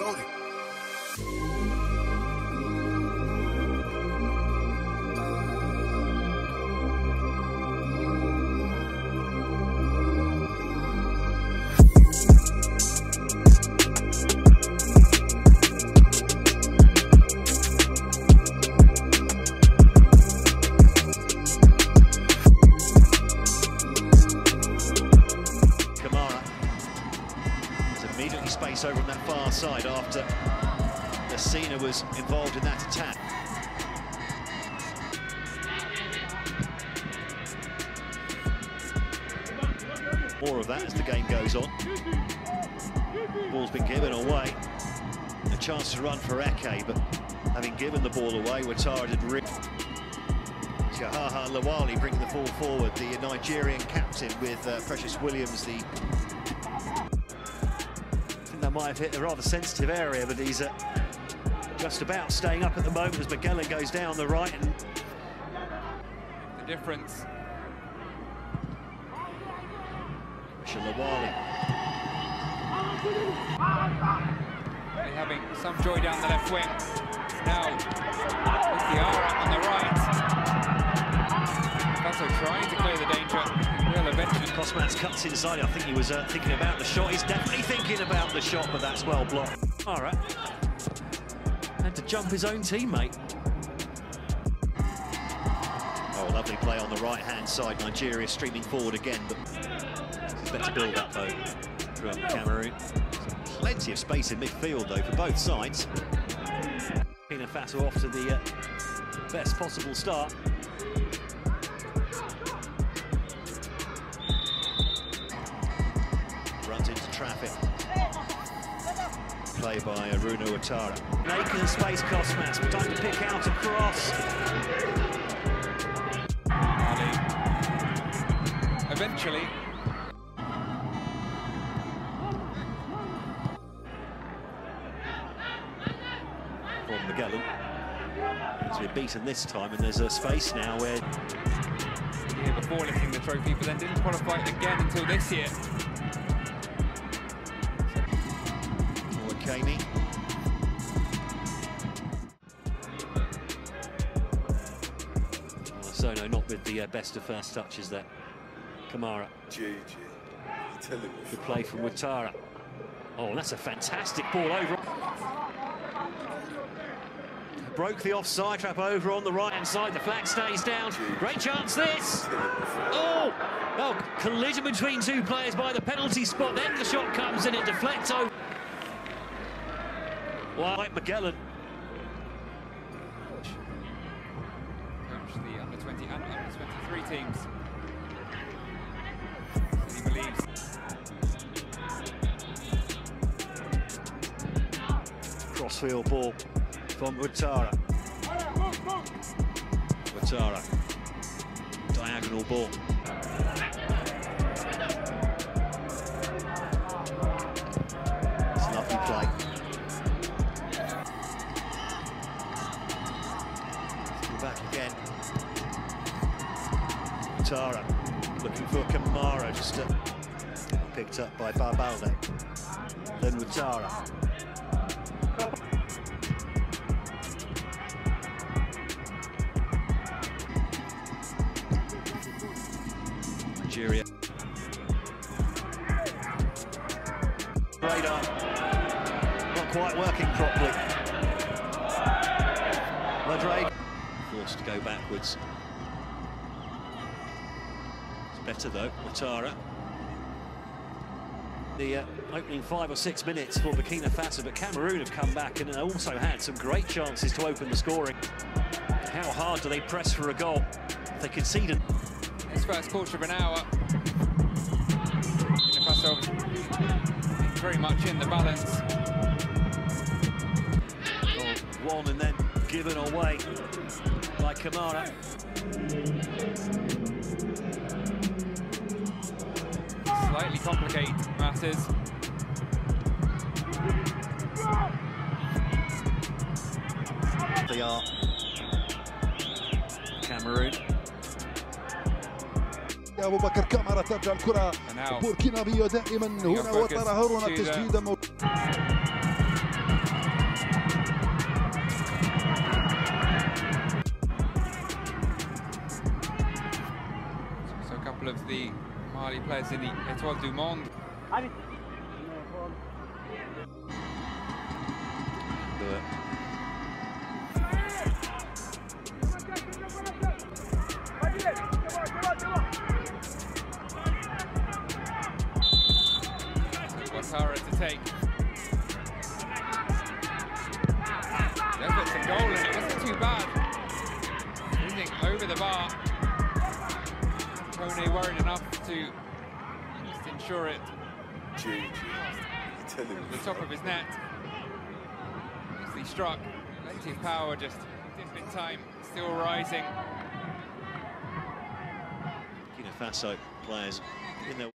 Cody. Side after Messina was involved in that attack. More of that as the game goes on. Ball's been given away. A chance to run for Eke, but having given the ball away, Ouattara did rip. Jahaha Lawali bringing the ball forward, the Nigerian captain with uh, Precious Williams, the... I that might have hit a rather sensitive area, but he's uh, just about staying up at the moment as Magellan goes down the right and The difference. They're having some joy down the left wing. Now, Diarra on the right. Faso trying to clear the danger. Eventually Cosmas cuts inside. I think he was uh, thinking about the shot. He's definitely thinking about the shot, but that's well blocked. All right. Had to jump his own teammate. Oh, lovely play on the right-hand side. Nigeria streaming forward again, but better build up though from Cameroon. Plenty of space in midfield though for both sides. Faso off to the uh, best possible start. Traffic. Play by Arouna Ouattara. Making space Cosmas, but time to pick out a cross. Ali. Eventually, From Magellan. He's been beaten this time, and there's a space now where here before lifting the trophy, but then didn't qualify again until this year. Wakami. So no, not with the uh, best of first touches there. Kamara. JJ. Tell him play from Ouattara. Oh, that's a fantastic ball over. Broke the offside trap over on the right-hand side. The flag stays down. Great chance this. Oh, oh, collision between two players by the penalty spot. Then the shot comes and it deflects over. Well, like Magellan. Coach the under 20 and under 23 teams. He believes Crossfield ball from Ouattara. Ouattara. Diagonal ball. Ouattara looking for Kamara, just uh, picked up by Barbalde. Then Ouattara. Nigeria. Radar not quite working properly. Madrid forced to go backwards. Better though, Ouattara. The uh, opening five or six minutes for Burkina Faso, but Cameroon have come back and also had some great chances to open the scoring. How hard do they press for a goal? They conceded. his first quarter of an hour. Burkina Faso very much in the balance. Oh, one and then given away by Kamara. Slightly complicate matters. They are Cameroon. يا ابو بكر كاميرا ترجع الكره And now بوركينابيو دائما هنا focus وترى هنا to Mali players in the Étoile du Monde. To take. Puts a goal and it wasn't too bad. Over the bar. Kone worried enough to just ensure it JJ, you telling at me? the top of his net. Nicely struck. Plenty of power, just dip in time, still rising. Burkina Faso players in their